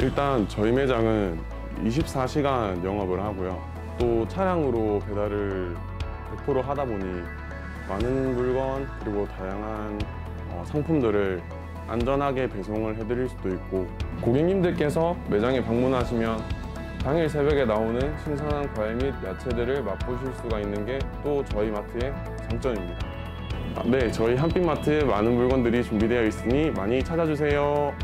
일단 저희 매장은 24시간 영업을 하고요. 또 차량으로 배달을 100% 하다 보니 많은 물건 그리고 다양한 어, 상품들을 안전하게 배송을 해드릴 수도 있고 고객님들께서 매장에 방문하시면 당일 새벽에 나오는 신선한 과일 및 야채들을 맛보실 수가 있는 게 또 저희 마트의 장점입니다. 아, 네, 저희 한빛마트에 많은 물건들이 준비되어 있으니 많이 찾아주세요.